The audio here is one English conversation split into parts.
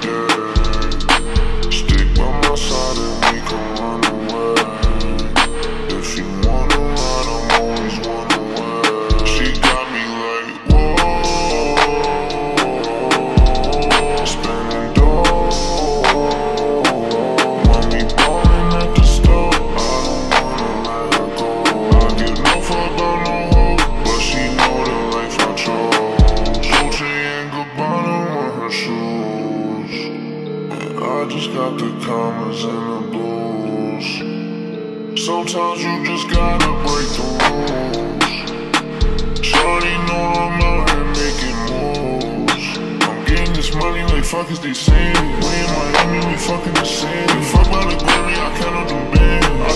girl. I just got the commas and the blues. Sometimes you just gotta break the rules. Shawty, know I'm out here making moves. I'm getting this money like fuck is they saying? We in Miami, we fucking the same. Fuck by the Grammy, I count on the band.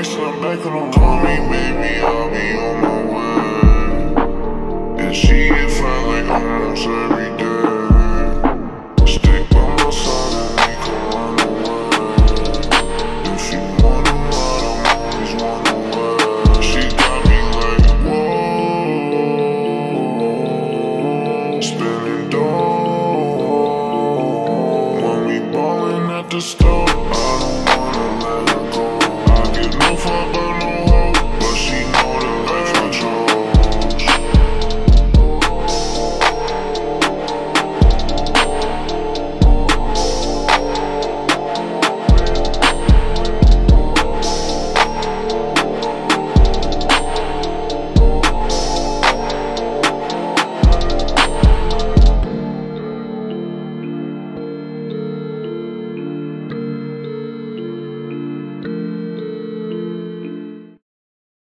Like some back on the baby, I'll be on my way. And she get fine like almost every day. Stick by my side and we can run away. If wanna I'm always one away. She got me like, whoa. Spinning dough. When we ballin' at the store.